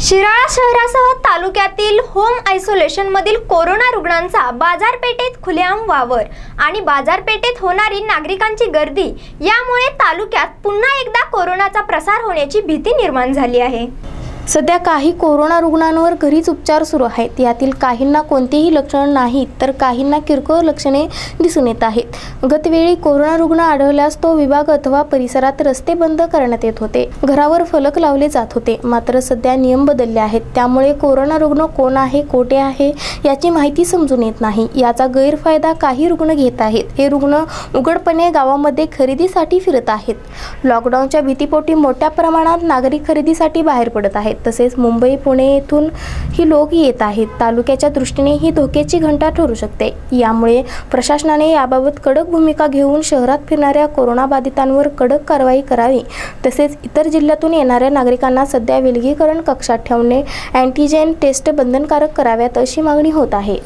शिराळा शहरासह तालुक्यातील home आयसोलेशनमधील corona रुग्णांचा बाजारपेठेत खुलेआम वावर आणि बाजारपेठेत होणारी नागरिकांची गर्दी यामुळे तालुक्यात पुन्हा एकदा कोरोनाचा प्रसार होण्याची भीती निर्माण झाली आहे. सध्या काही कोरोना रुग्णांवर घरीच उपचार सुरू आहेत. यातील काहींना कोणतेही लक्षण नाहीत तर काहींना किरकोळ लक्षणे दिसून येत आहेत. गतवेळी कोरोना रुग्ण आढळल्यास तो विभाग अथवा परिसरात रस्ते बंद करण्यात येत होते. घरावर फलक लावले जात होते. मात्र सध्या नियम बदलले आहेत. त्यामुळे कोरोना रुग्ण कोण आहे कोठे आहे याची माहिती समजून येत नाही. याचा गैरफायदा काही रुग्ण घेत आहेत. हे रुग्ण उघडपणे गावामध्ये खरेदीसाठी फिरत आहेत. लॉकडाऊनच्या भीतीपोटी मोठ्या प्रमाणात नागरिक खरेदीसाठी बाहेर पडत आहेत. तसेच मुंबई पुणे येथून ही लोक येत आहेत. तालुक्याच्या दृष्टीने ही धोक्याची घंटा ठरू शकते. यामुळे प्रशासनाने याबाबत कडक भूमिका घेऊन शहरात फिरणाऱ्या कोरोनाबाधितांवर कडक कारवाई करावी. तसेच इतर जिल्ह्यातून येणाऱ्या नागरिकांना सध्या विलगीकरण कक्षात ठेवणे अँटीजेन टेस्ट बंधनकारक कराव्यात अशी मागणी होत आहे.